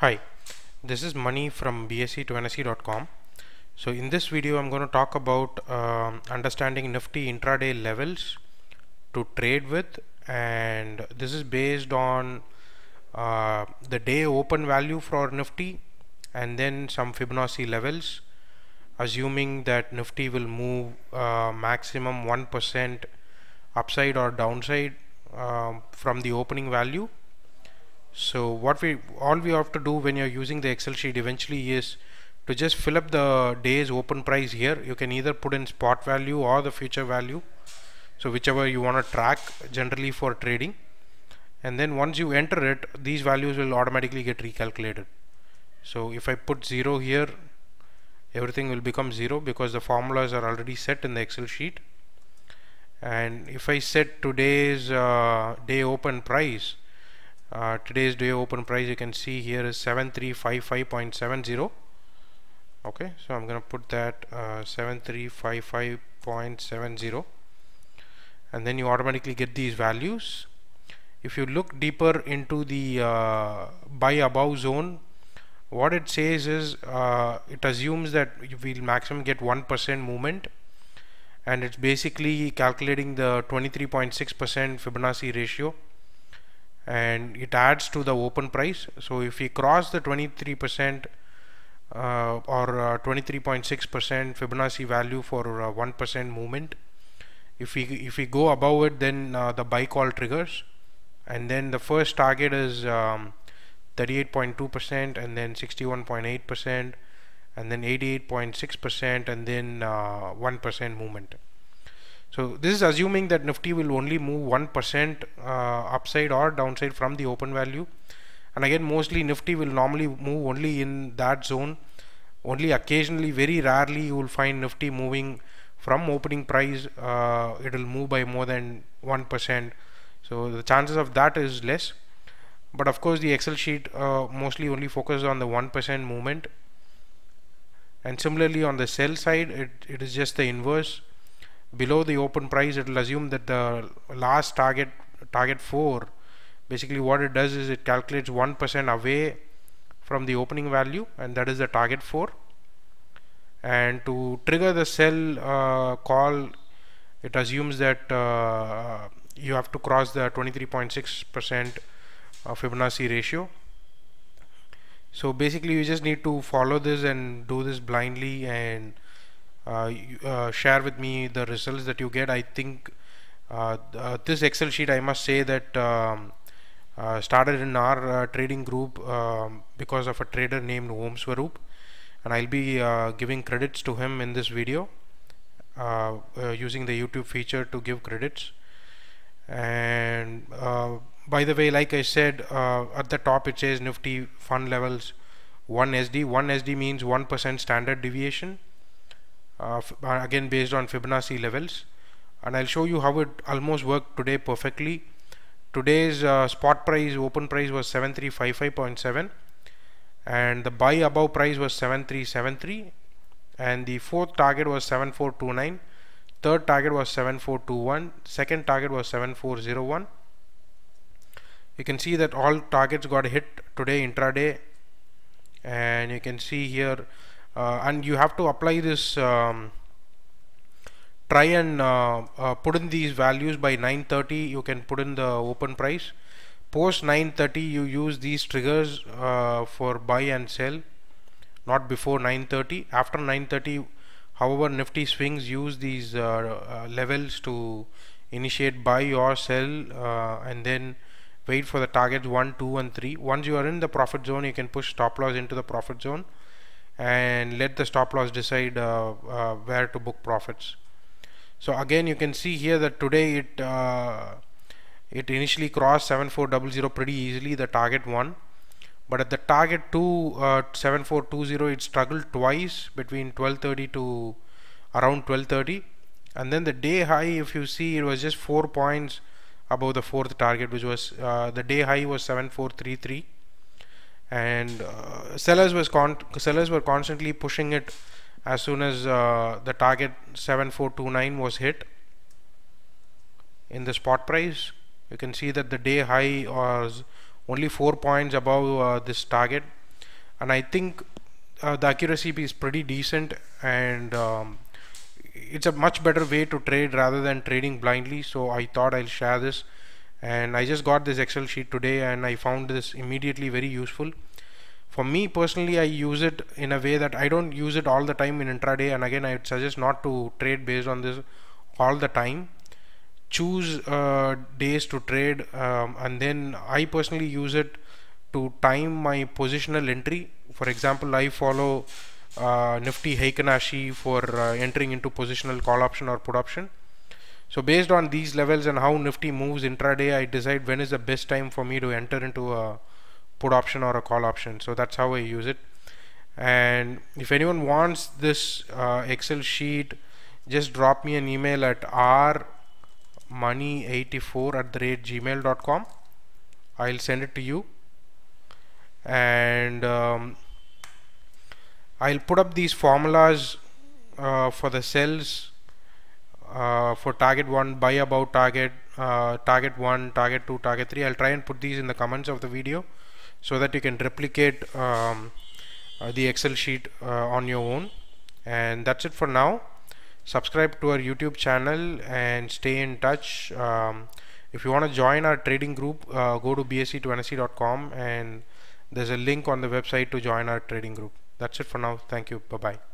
Hi, this is Mani from BSE to NSE.com. So in this video I'm going to talk about um, understanding Nifty intraday levels to trade with and this is based on uh, the day open value for Nifty and then some Fibonacci levels assuming that Nifty will move uh, maximum 1% upside or downside um, from the opening value so what we all we have to do when you're using the excel sheet eventually is to just fill up the day's open price here. You can either put in spot value or the future value. So whichever you want to track generally for trading. And then once you enter it these values will automatically get recalculated. So if I put 0 here everything will become 0 because the formulas are already set in the excel sheet. And if I set today's uh, day open price uh, today's day open price you can see here is 7355.70 okay so I'm gonna put that uh, 7355.70 and then you automatically get these values. If you look deeper into the uh, buy above zone what it says is uh, it assumes that we'll maximum get 1% movement. And it's basically calculating the 23.6% Fibonacci ratio and it adds to the open price. So if we cross the 23% uh, or 23.6% uh, Fibonacci value for 1% uh, movement if we if we go above it then uh, the buy call triggers. And then the first target is 38.2% um, and then 61.8% and then 88.6% and then 1% movement so this is assuming that Nifty will only move 1% uh, upside or downside from the open value. And again, mostly Nifty will normally move only in that zone. Only occasionally, very rarely, you will find Nifty moving from opening price. Uh, it will move by more than 1%. So the chances of that is less. But of course, the Excel sheet uh, mostly only focuses on the 1% movement. And similarly, on the sell side, it, it is just the inverse below the open price it will assume that the last target target 4 basically what it does is it calculates 1% away from the opening value and that is the target 4 and to trigger the sell uh, call it assumes that uh, you have to cross the 23.6% Fibonacci ratio. So basically you just need to follow this and do this blindly and uh, uh, share with me the results that you get. I think uh, this Excel sheet I must say that um, started in our trading group um, because of a trader named Om Swaroop. And I'll be giving credits to him in this video using the YouTube feature to give credits. And by the way like I said uh, at the top it says Nifty fund levels 1 SD 1 SD means 1% standard deviation uh, again based on Fibonacci levels. And I'll show you how it almost worked today perfectly. Today's uh, spot price open price was 7355.7 and the buy above price was 7373 and the fourth target was 7429 third target was 7421 second target was 7401 you can see that all targets got hit today intraday. And you can see here uh, and you have to apply this um, try and uh, uh, put in these values by 930 you can put in the open price. Post 930 you use these triggers uh, for buy and sell. Not before 930 after 930 however nifty swings use these uh, uh, levels to initiate buy or sell and then wait for the targets 1 2 and 3 once you are in the profit zone you can push stop loss into the profit zone and let the stop loss decide uh, uh, where to book profits. So again you can see here that today it uh, it initially crossed 7400 pretty easily the target one. But at the target 2 uh, 7420 it struggled twice between 1230 to around 1230 and then the day high if you see it was just 4 points above the fourth target which was uh, the day high was 7433 and uh, sellers was sellers were constantly pushing it as soon as uh, the target 7429 was hit in the spot price. You can see that the day high was only four points above uh, this target. And I think uh, the accuracy is pretty decent and um, it's a much better way to trade rather than trading blindly. So I thought I'll share this and I just got this Excel sheet today and I found this immediately very useful. For me personally I use it in a way that I don't use it all the time in intraday. And again I would suggest not to trade based on this all the time. Choose uh, days to trade um, and then I personally use it to time my positional entry. For example I follow uh, Nifty Heikin Ashi for uh, entering into positional call option or put option so based on these levels and how Nifty moves intraday I decide when is the best time for me to enter into a put option or a call option. So that's how I use it. And if anyone wants this uh, Excel sheet just drop me an email at rmani84 at the rate gmail.com I'll send it to you. And um, I'll put up these formulas uh, for the cells uh, for target 1 buy about target uh, target 1 target 2 target 3 I'll try and put these in the comments of the video so that you can replicate um, uh, the Excel sheet uh, on your own. And that's it for now. Subscribe to our YouTube channel and stay in touch. Um, if you want to join our trading group uh, go to bse2nse.com and there's a link on the website to join our trading group. That's it for now. Thank you. Bye bye